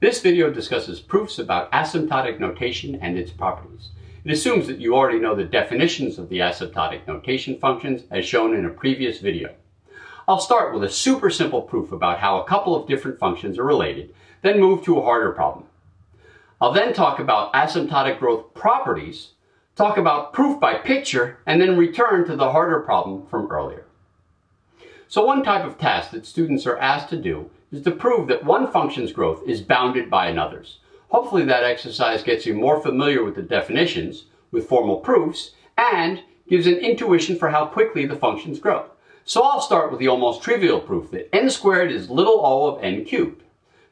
This video discusses proofs about asymptotic notation and its properties. It assumes that you already know the definitions of the asymptotic notation functions as shown in a previous video. I'll start with a super simple proof about how a couple of different functions are related, then move to a harder problem. I'll then talk about asymptotic growth properties, talk about proof by picture, and then return to the harder problem from earlier. So one type of task that students are asked to do is to prove that one function's growth is bounded by another's. Hopefully that exercise gets you more familiar with the definitions, with formal proofs, and gives an intuition for how quickly the functions grow. So I'll start with the almost trivial proof that n squared is little o of n cubed.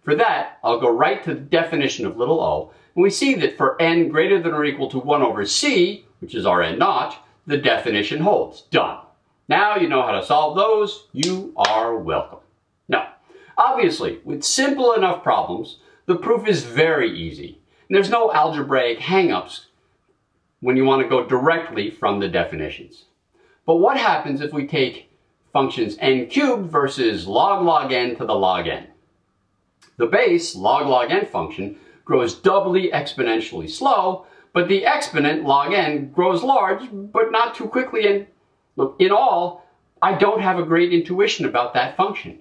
For that, I'll go right to the definition of little o, and we see that for n greater than or equal to 1 over c, which is our n naught, the definition holds. Done. Now you know how to solve those. You are welcome. Obviously, with simple enough problems, the proof is very easy. There's no algebraic hangups when you want to go directly from the definitions. But what happens if we take functions n cubed versus log log n to the log n? The base log log n function grows doubly exponentially slow, but the exponent log n grows large, but not too quickly and Look, in all, I don't have a great intuition about that function.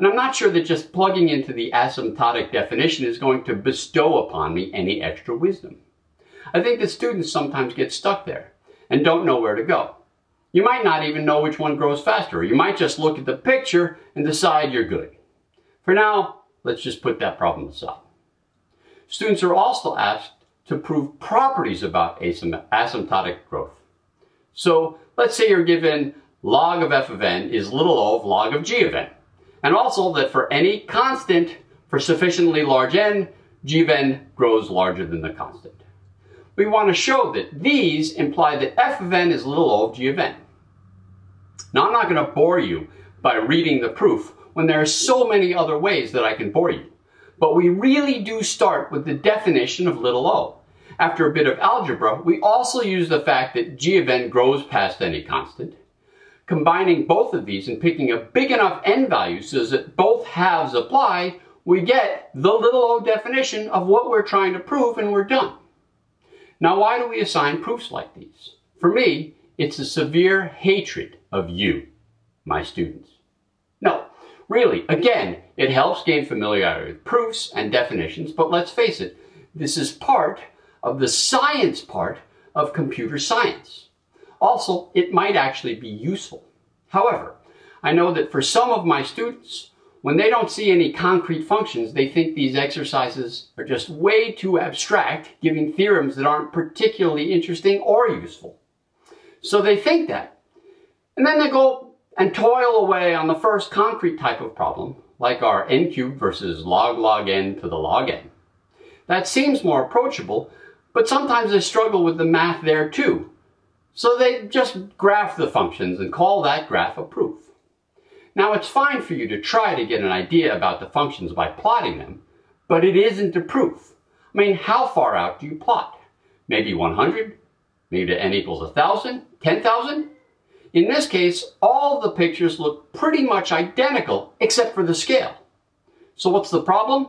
And I'm not sure that just plugging into the asymptotic definition is going to bestow upon me any extra wisdom. I think that students sometimes get stuck there and don't know where to go. You might not even know which one grows faster. You might just look at the picture and decide you're good. For now, let's just put that problem aside. Students are also asked to prove properties about asymptotic growth. So let's say you're given log of f of n is little o of log of g of n. And also that for any constant for sufficiently large n, g of n grows larger than the constant. We want to show that these imply that f of n is little o of g of n. Now I'm not going to bore you by reading the proof when there are so many other ways that I can bore you. But we really do start with the definition of little o. After a bit of algebra, we also use the fact that g of n grows past any constant. Combining both of these and picking a big enough n value so that both halves apply, we get the little o definition of what we're trying to prove and we're done. Now why do we assign proofs like these? For me, it's a severe hatred of you, my students. No, really, again, it helps gain familiarity with proofs and definitions, but let's face it, this is part of the science part of computer science. Also, it might actually be useful. However, I know that for some of my students, when they don't see any concrete functions, they think these exercises are just way too abstract, giving theorems that aren't particularly interesting or useful. So they think that. And then they go and toil away on the first concrete type of problem, like our n cubed versus log log n to the log n. That seems more approachable, but sometimes they struggle with the math there too. So they just graph the functions and call that graph a proof. Now it's fine for you to try to get an idea about the functions by plotting them, but it isn't a proof. I mean, how far out do you plot? Maybe 100? Maybe to n equals 1,000? 10,000? In this case, all the pictures look pretty much identical except for the scale. So what's the problem?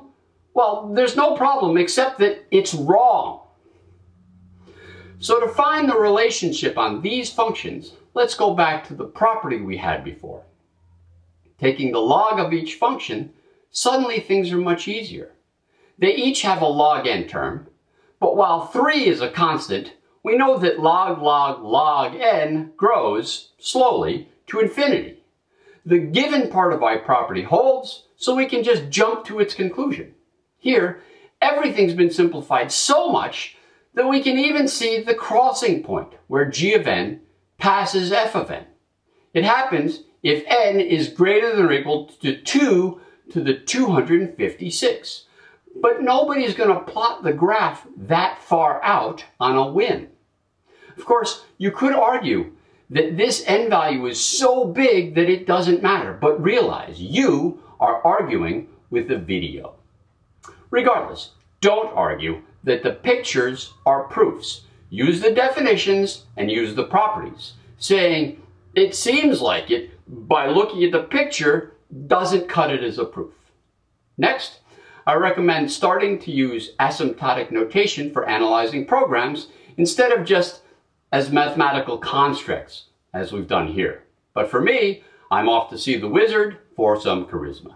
Well, there's no problem except that it's wrong. So to find the relationship on these functions, let's go back to the property we had before. Taking the log of each function, suddenly things are much easier. They each have a log n term, but while 3 is a constant, we know that log log log n grows slowly to infinity. The given part of our property holds, so we can just jump to its conclusion. Here, everything's been simplified so much that we can even see the crossing point where g of n passes f of n. It happens if n is greater than or equal to 2 to the 256. But nobody's going to plot the graph that far out on a whim. Of course, you could argue that this n value is so big that it doesn't matter, but realize you are arguing with the video. Regardless, don't argue that the pictures are proofs. Use the definitions and use the properties. Saying, it seems like it, by looking at the picture, doesn't cut it as a proof. Next, I recommend starting to use asymptotic notation for analyzing programs instead of just as mathematical constructs, as we've done here. But for me, I'm off to see the wizard for some charisma.